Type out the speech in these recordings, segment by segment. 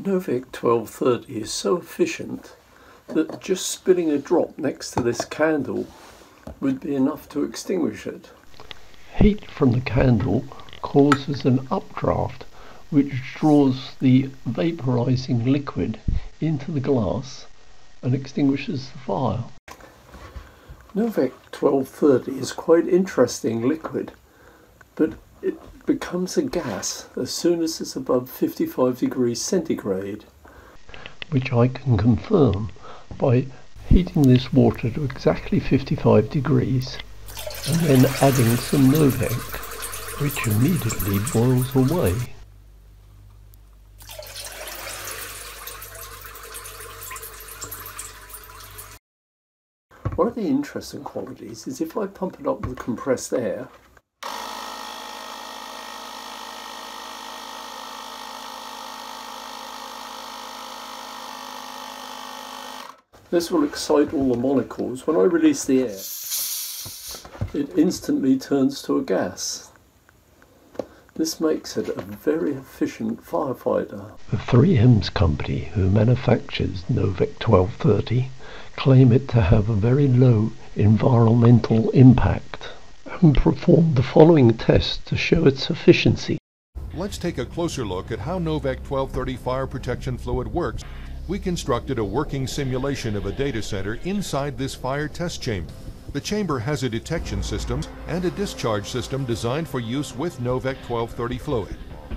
Novec 1230 is so efficient that just spilling a drop next to this candle would be enough to extinguish it. Heat from the candle causes an updraft which draws the vaporizing liquid into the glass and extinguishes the fire. Novec 1230 is quite interesting liquid, but it becomes a gas as soon as it's above 55 degrees centigrade. Which I can confirm by heating this water to exactly 55 degrees and then adding some Novec which immediately boils away. One of the interesting qualities is if I pump it up with compressed air, this will excite all the molecules. When I release the air, it instantly turns to a gas. This makes it a very efficient firefighter. The 3M's company, who manufactures Novec 1230, claim it to have a very low environmental impact and performed the following test to show its efficiency. Let's take a closer look at how Novec 1230 fire protection fluid works. We constructed a working simulation of a data center inside this fire test chamber. The chamber has a detection system and a discharge system designed for use with Novec 1230 fluid.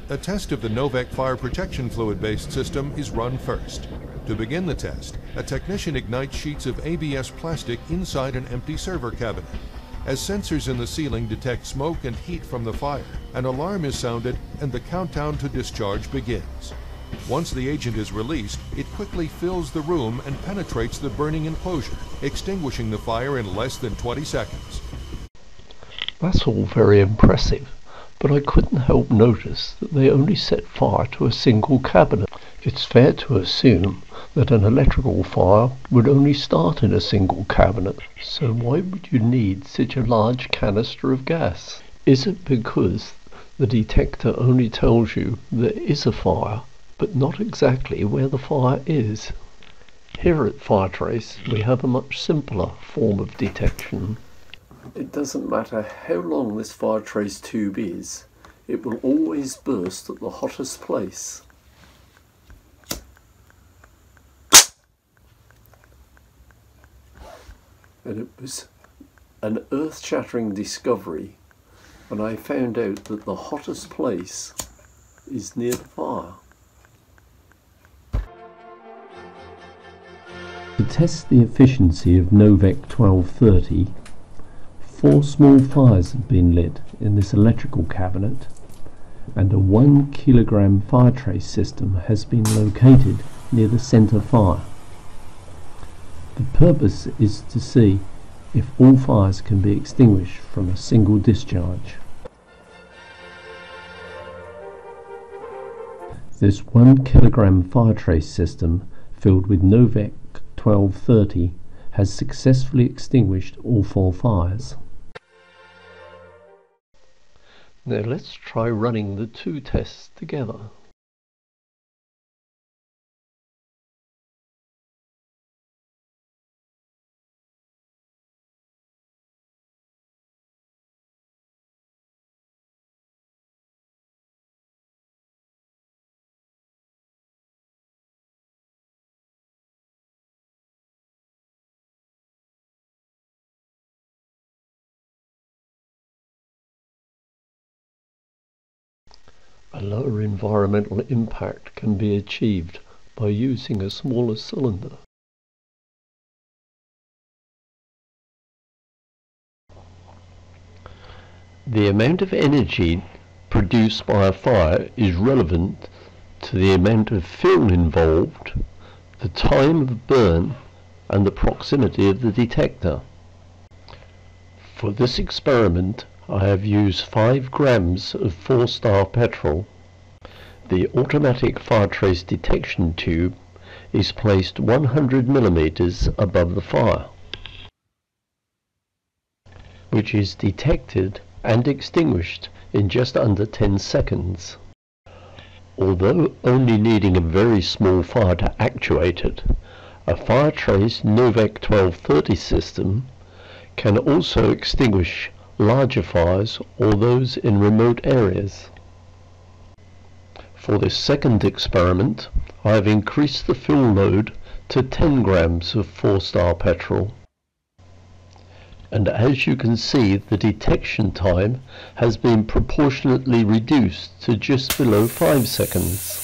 A test of the Novec fire protection fluid based system is run first. To begin the test, a technician ignites sheets of ABS plastic inside an empty server cabinet. As sensors in the ceiling detect smoke and heat from the fire, an alarm is sounded and the countdown to discharge begins. Once the agent is released, it quickly fills the room and penetrates the burning enclosure, extinguishing the fire in less than 20 seconds. That's all very impressive, but I couldn't help notice that they only set fire to a single cabinet. It's fair to assume that an electrical fire would only start in a single cabinet, so why would you need such a large canister of gas? Is it because the detector only tells you there is a fire, but not exactly where the fire is? Here at Firetrace, we have a much simpler form of detection. It doesn't matter how long this Firetrace tube is, it will always burst at the hottest place. and it was an earth shattering discovery when I found out that the hottest place is near the fire. Test the efficiency of Novec 1230, four small fires have been lit in this electrical cabinet and a 1 kilogram Firetrace system has been located near the center fire. The purpose is to see if all fires can be extinguished from a single discharge. This 1 kilogram Firetrace system filled with Novec 1230 has successfully extinguished all four fires. Now let's try running the two tests together. A lower environmental impact can be achieved by using a smaller cylinder. The amount of energy produced by a fire is relevant to the amount of fuel involved, the time of burn, and the proximity of the detector. For this experiment, I have used 5 grams of 4-star petrol. The automatic Firetrace detection tube is placed 100 millimeters above the fire, which is detected and extinguished in just under 10 seconds. Although only needing a very small fire to actuate it, a Firetrace Novec 1230 system can also extinguish larger fires or those in remote areas. For this second experiment, I have increased the fuel load to 10 grams of 4-star petrol. And as you can see, the detection time has been proportionately reduced to just below 5 seconds.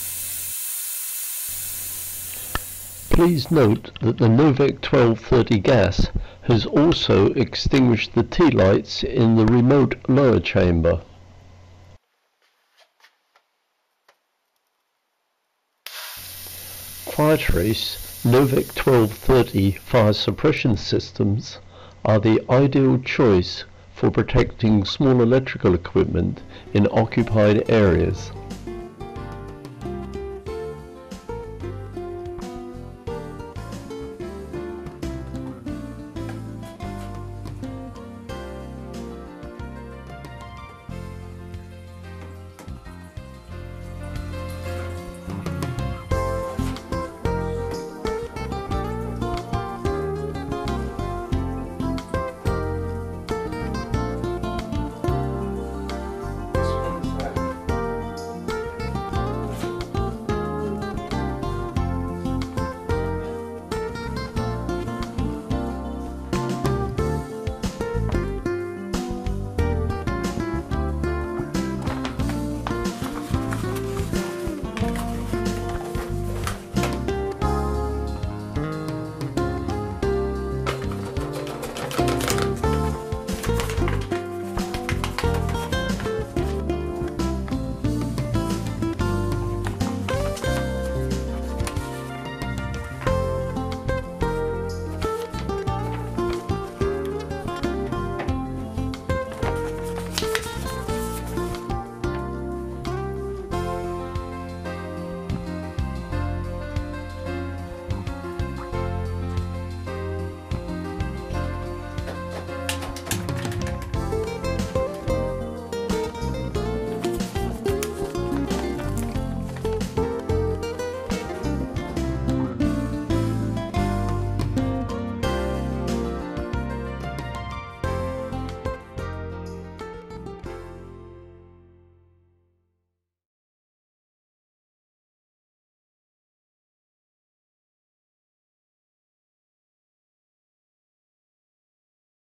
Please note that the Novec 1230 gas has also extinguished the tea lights in the remote lower chamber. Firetrace Novec 1230 fire suppression systems are the ideal choice for protecting small electrical equipment in occupied areas.